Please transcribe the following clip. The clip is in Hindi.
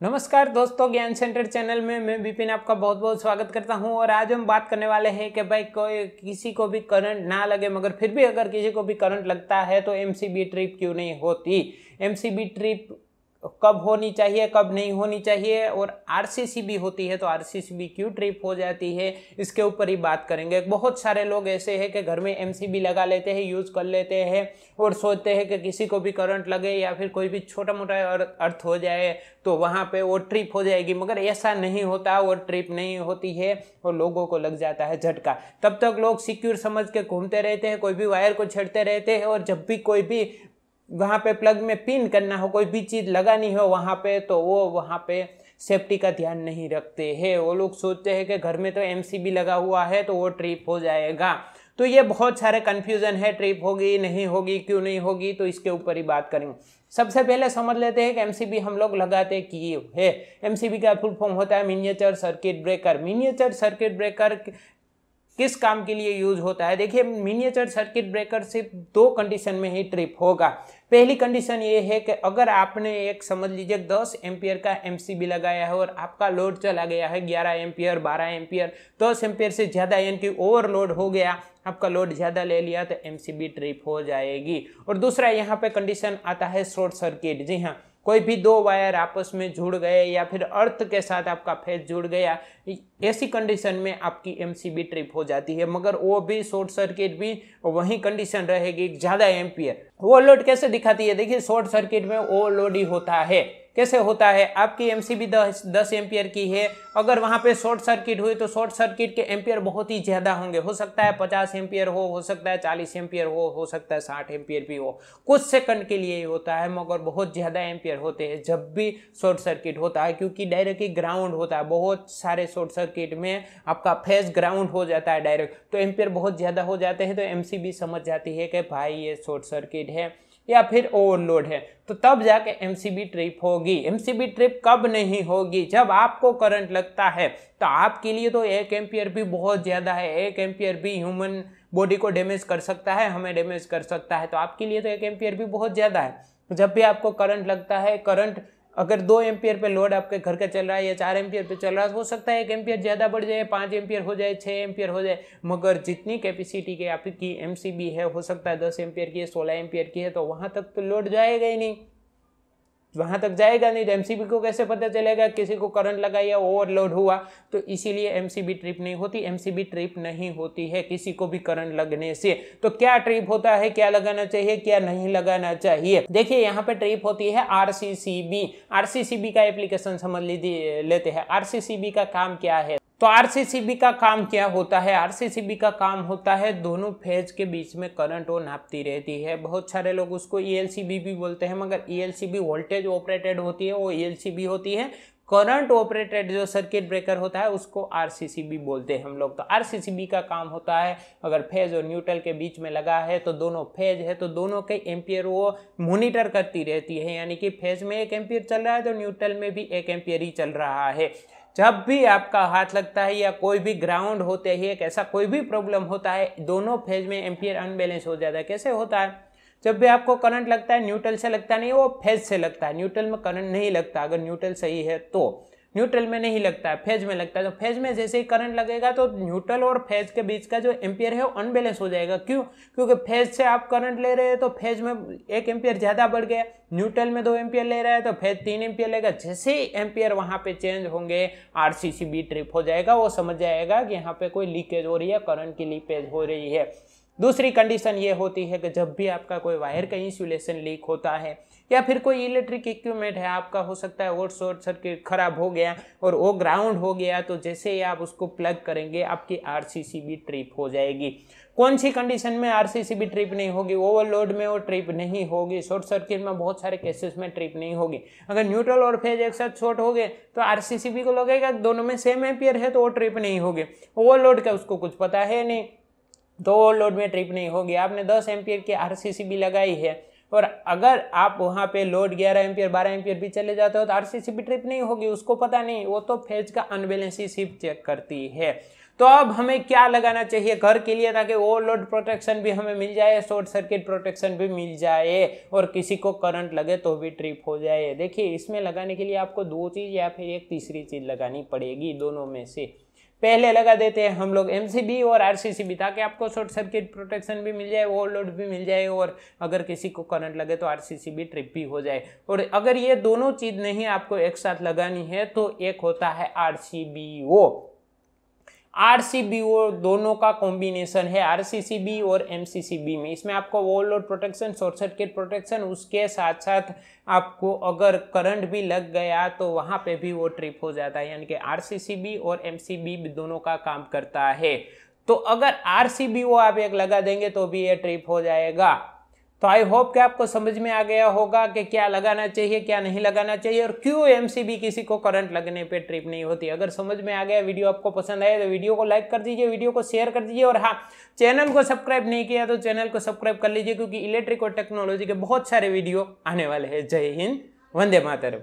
नमस्कार दोस्तों, ज्ञान सेंटर चैनल में मैं विपिन आपका बहुत बहुत स्वागत करता हूँ और आज हम बात करने वाले हैं कि भाई कोई किसी को भी करंट ना लगे, मगर फिर भी अगर किसी को भी करंट लगता है तो एमसीबी ट्रिप क्यों नहीं होती? एमसीबी ट्रिप कब होनी चाहिए, कब नहीं होनी चाहिए और आरसीसी भी होती है तो आरसीसी क्यों ट्रिप हो जाती है, इसके ऊपर ही बात करेंगे। बहुत सारे लोग ऐसे हैं कि घर में एमसीबी लगा लेते हैं यूज़ कर लेते हैं और सोचते हैं कि किसी को भी करंट लगे या फिर कोई भी छोटा मोटा अर्थ हो जाए तो वहाँ पे वो ट्रिप हो जाएगी। मगर ऐसा नहीं होता वो ट्रिप नहीं होती है और लोगों को लग जाता है झटका। तब तक लोग सिक्योर समझ के घूमते रहते हैं, कोई भी वायर को छेड़ते रहते हैं और जब भी कोई भी वहाँ पे प्लग में पिन करना हो, कोई भी चीज़ लगानी हो वहाँ पे तो वो वहाँ पे सेफ्टी का ध्यान नहीं रखते हैं। वो लोग सोचते हैं कि घर में तो एमसीबी लगा हुआ है तो वो ट्रिप हो जाएगा। तो ये बहुत सारे कन्फ्यूज़न है ट्रिप होगी, नहीं होगी, क्यों नहीं होगी तो इसके ऊपर ही बात करेंगे। सबसे पहले समझ लेते हैं कि एमसीबी हम लोग लगाते कि है। एमसीबी का फुल फॉर्म होता है miniature circuit breaker miniature circuit breaker किस काम के लिए यूज़ होता है? देखिए मिनिएचर सर्किट ब्रेकर सिर्फ़ दो कंडीशन में ही ट्रिप होगा। पहली कंडीशन ये है कि अगर आपने एक, समझ लीजिए 10 एम्पियर का एमसीबी लगाया है और आपका लोड चला गया है 11 एम्पियर 12 एम्पियर 10 एम्पियर से ज़्यादा यानी कि ओवरलोड हो गया, आपका लोड ज़्यादा ले लिया तो एमसीबी ट्रिप हो जाएगी। और दूसरा यहाँ पे कंडीशन आता है शॉर्ट सर्किट जी हाँ कोई भी दो वायर आपस में जुड़ गए या फिर अर्थ के साथ आपका फ़ेज़ जुड़ गया, ऐसी कंडीशन में आपकी एमसीबी ट्रिप हो जाती है। मगर वो भी शॉर्ट सर्किट भी, वही कंडीशन रहेगी, ज़्यादा एम्पियर ओवरलोड लोड कैसे दिखाती है? देखिए शॉर्ट सर्किट में ओवरलोड लोड ही होता है। कैसे होता है? आपकी एम सी बी दस दस एम्पियर की है। अगर वहाँ पे शॉर्ट सर्किट हुई तो शॉर्ट सर्किट के एम्पियर बहुत ही ज़्यादा होंगे। हो सकता है पचास एम्पियर हो हो सकता है चालीस एम्पियर हो हो सकता है साठ एम्पियर भी हो। कुछ सेकंड के लिए ही होता है, मगर बहुत ज़्यादा एम्पियर होते हैं जब भी शॉर्ट सर्किट होता है, क्योंकि डायरेक्टली ग्राउंड होता है। बहुत सारे शॉर्ट सर्किट में आपका फेस ग्राउंड हो जाता है डायरेक्ट। तो एम्पियर बहुत ज़्यादा हो जाते हैं तो एमसीबी समझ जाती है कि भाई ये शॉर्ट सर्किट है। या फिर ओवरलोड है तो तब जाके एमसीबी ट्रिप होगी। एमसीबी ट्रिप कब नहीं होगी? जब आपको करंट लगता है तो आपके लिए तो एक एम्पियर भी बहुत ज़्यादा है। एक एम्पियर भी ह्यूमन बॉडी को डैमेज कर सकता है, हमें डैमेज कर सकता है तो आपके लिए तो एक एम्पियर भी बहुत ज़्यादा है। जब भी आपको करंट लगता है करंट अगर दो एम्पियर पे लोड आपके घर का चल रहा है या चार एम्पियर पे चल रहा है, हो सकता है एक एम्पियर ज़्यादा बढ़ जाए, पाँच एम्पियर हो जाए छः एम्पियर हो जाए, मगर जितनी कैपेसिटी के आपकी एमसीबी है, हो सकता है दस एम्पियर की है, सोलह एम्पियर की है तो वहाँ तक तो लोड जाएगा ही नहीं। वहाँ तक जाएगा नहीं तो एमसीबी को कैसे पता चलेगा किसी को करंट लगा या ओवरलोड हुआ? तो इसीलिए एमसीबी ट्रिप नहीं होती एमसीबी ट्रिप नहीं होती है किसी को भी करंट लगने से। तो क्या ट्रिप होता है, क्या लगाना चाहिए, क्या नहीं लगाना चाहिए? देखिए, यहाँ पे ट्रिप होती है आरसीसीबी आरसीसीबी का एप्लीकेशन समझ लीजिए, लेते हैं। आरसीसीबी का काम क्या है? तो आरसीसीबी का काम क्या होता है? आरसीसीबी का काम होता है दोनों फ़ेज़ के बीच में करंट वो नापती रहती है। बहुत सारे लोग उसको ईएलसीबी भी बोलते हैं, मगर ईएलसीबी वोल्टेज ऑपरेटेड होती है, वो ईएलसीबी होती है। करंट ऑपरेटेड जो सर्किट ब्रेकर होता है, उसको आरसीसीबी बोलते हैं हम लोग। तो आरसीसीबी का काम होता है, अगर फ़ेज़ और न्यूट्रल के बीच में लगा है तो दोनों फ़ेज़ है तो दोनों के एम्पियर वो मॉनिटर करती रहती है। यानी कि फ़ेज़ में एक एम्पियर चल रहा है तो न्यूट्रल में भी एक एम्पियर ही चल रहा है। जब भी आपका हाथ लगता है या कोई भी ग्राउंड होते ही एक ऐसा कोई भी प्रॉब्लम होता है, दोनों फ़ेज़ में एम्पियर अनबैलेंस हो जाता है। कैसे होता है? जब भी आपको करंट लगता है न्यूट्रल से लगता नहीं, वो फ़ेज़ से लगता है। न्यूट्रल में करंट नहीं लगता, अगर न्यूट्रल सही है तो। न्यूट्रल में नहीं लगता है, फ़ेज़ में लगता है। तो फ़ेज़ में जैसे ही करंट लगेगा तो न्यूट्रल और फ़ेज़ के बीच का जो एम्पियर है वो अनबैलेंस हो जाएगा। क्यों? क्योंकि फ़ेज़ से आप करंट ले रहे हैं तो फ़ेज़ में एक एम्पियर ज़्यादा बढ़ गया, न्यूट्रल में दो एम्पियर ले रहा है तो फ़ेज़ तीन एम्पियर लेगा। जैसे ही एम्पियर वहाँ पर चेंज होंगे आरसीसीबी ट्रिप हो जाएगा, वो समझ जाएगा कि यहाँ पे कोई लीकेज हो रही है, करंट की लीकेज हो रही है। दूसरी कंडीशन ये होती है कि जब भी आपका कोई वायर का इंसुलेशन लीक होता है, या फिर कोई इलेक्ट्रिक इक्विपमेंट है, आपका हो सकता है वो शॉर्ट सर्किट खराब हो गया और वो ग्राउंड हो गया तो जैसे ही आप उसको प्लग करेंगे, आपकी आर भी ट्रिप हो जाएगी। कौन सी कंडीशन में आर भी ट्रिप नहीं होगी? ओवरलोड में वो ट्रिप नहीं होगी शॉर्ट सर्किट में बहुत सारे केसेस में ट्रिप नहीं होगी। अगर न्यूट्रल और फ़ेज़ एक साथ शॉर्ट हो गए तो आरसीसीबी को लगेगा, दोनों में सेम एम्पियर है तो वो ट्रिप नहीं होगी। ओवरलोड का उसको कुछ पता है नहीं। तो ओवरलोड में ट्रिप नहीं होगी। आपने दस एम्पियर की आर भी लगाई है और अगर आप वहाँ पे लोड ग्यारह एम्पियर, बारह एम्पियर भी चले जाते हो तो आर भी ट्रिप नहीं होगी, उसको पता नहीं। वो तो फ़ेज़ का अनबैलेंस सिर्फ़ चेक करती है। तो अब हमें क्या लगाना चाहिए घर के लिए ताकि ओवरलोड प्रोटेक्शन भी हमें मिल जाए, शॉर्ट सर्किट प्रोटेक्शन भी मिल जाए और किसी को करंट लगे तो भी ट्रिप हो जाए। देखिए, इसमें लगाने के लिए आपको दो चीज़ या फिर एक तीसरी चीज़ लगानी पड़ेगी दोनों में से। पहले लगा देते हैं हम लोग एमसीबी और आरसीसीबी ताकि आपको शॉर्ट सर्किट प्रोटेक्शन भी मिल जाए, ओवरलोड भी मिल जाए, और अगर किसी को करंट लगे तो आर ट्रिप भी हो जाए। और अगर ये दोनों चीज़ नहीं आपको एक साथ लगानी है तो एक होता है आर आरसीबीओ दोनों का कॉम्बिनेशन है, आरसीसीबी और एमसीसीबी में। इसमें आपको overload protection short circuit protection उसके साथ साथ आपको अगर करंट भी लग गया तो वहाँ पे भी वो ट्रिप हो जाता है, यानी कि आरसीसीबी और एमसीबी दोनों का काम करता है। तो अगर आरसीबीओ आप एक लगा देंगे तो भी ये ट्रिप हो जाएगा। तो आई होप कि आपको समझ में आ गया होगा कि क्या लगाना चाहिए, क्या नहीं लगाना चाहिए और क्यों एमसीबी किसी को करंट लगने पे ट्रिप नहीं होती। अगर समझ में आ गया, वीडियो आपको पसंद आया तो वीडियो को लाइक कर दीजिए, वीडियो को शेयर कर दीजिए और हाँ चैनल को सब्सक्राइब नहीं किया तो चैनल को सब्सक्राइब कर लीजिए क्योंकि इलेक्ट्रिक और टेक्नोलॉजी के बहुत सारे वीडियो आने वाले हैं। जय हिंद, वंदे मातरम।